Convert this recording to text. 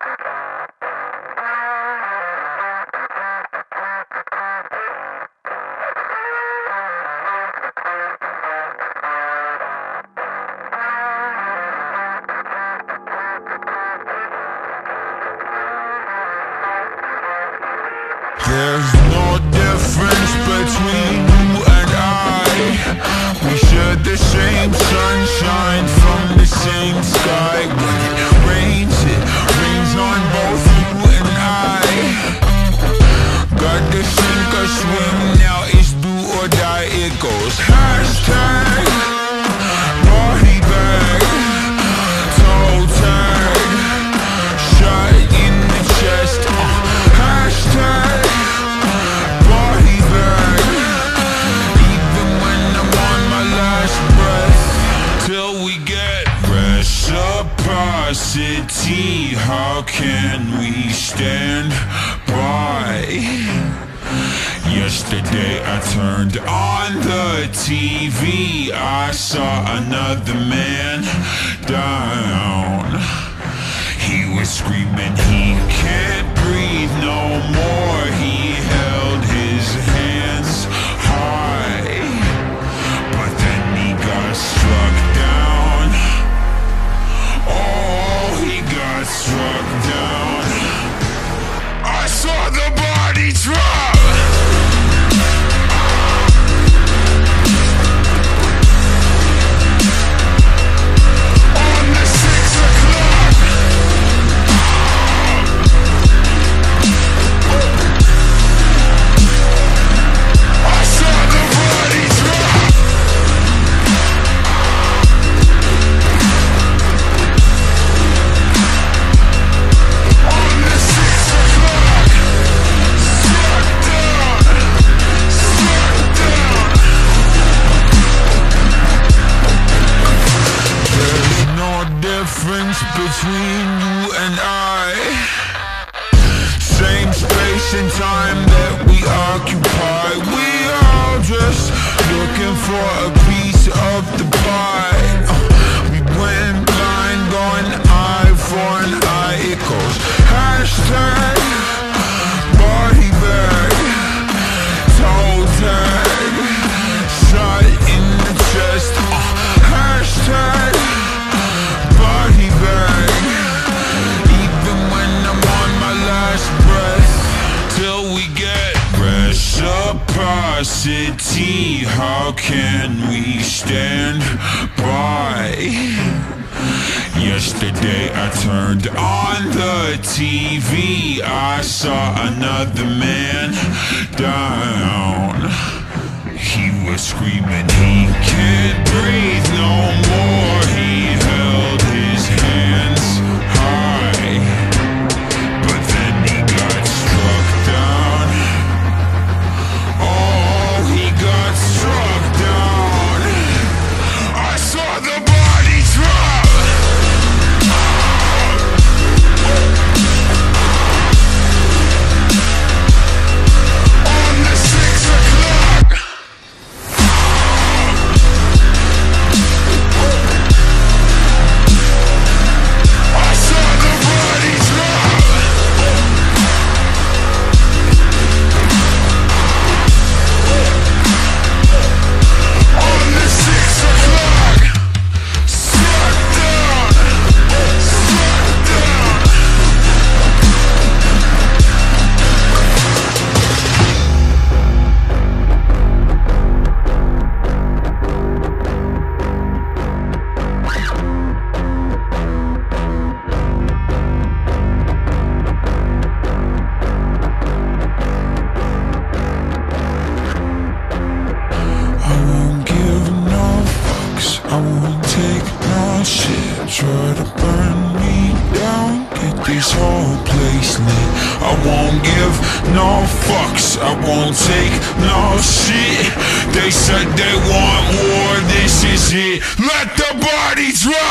you Yesterday I turned on the TV. I saw another man die. for a City, how can we stand by? Yesterday I turned on the TV, I saw another man down. He was screaming, he can't breathe no more. try to burn me down. Get this whole place lit. I won't give no fucks. I won't take no shit. They said they want war. This is it. Let the bodies run